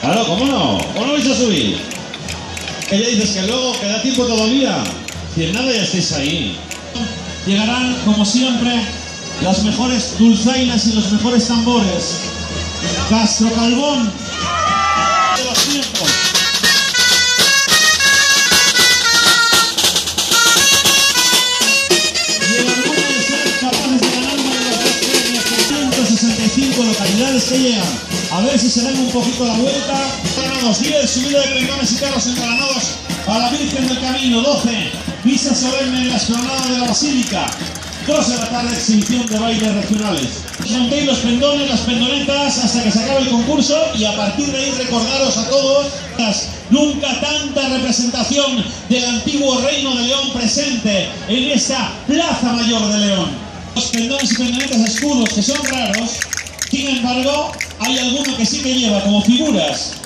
Claro, ¿cómo no? ¿Cómo no vais a subir? Ella dices que luego queda tiempo todavía. Si en nada ya estáis ahí. Llegarán, como siempre, las mejores dulzainas y los mejores tambores. Castro Calvón de los tiempos. Y el de ser capaces de ganar una de las dos premios por 165 localidades que llegan. A ver si se dan un poquito la vuelta. Granados 10, subida de pendones y carros engranados a la Virgen del Camino. 12, misa solemne en la explanada de la Basílica. 2 de la tarde, exhibición de bailes regionales. Montéis los pendones, las pendonetas hasta que se acabe el concurso y a partir de ahí recordaros a todos nunca tanta representación del antiguo reino de León presente en esta Plaza Mayor de León. Los pendones y pendonetas escudos que son raros, sin embargo, hay alguno que sí que lleva como figuras